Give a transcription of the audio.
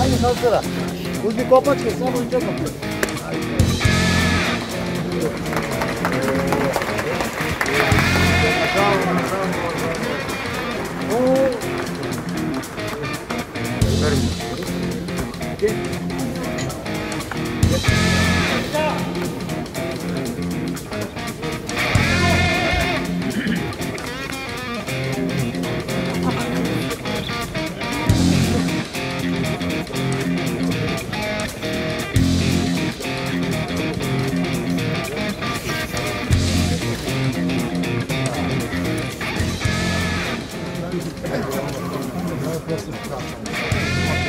아니 섰어라 우리 꽃밭에 써본 적 없어 오. 기다립니다. Thank you.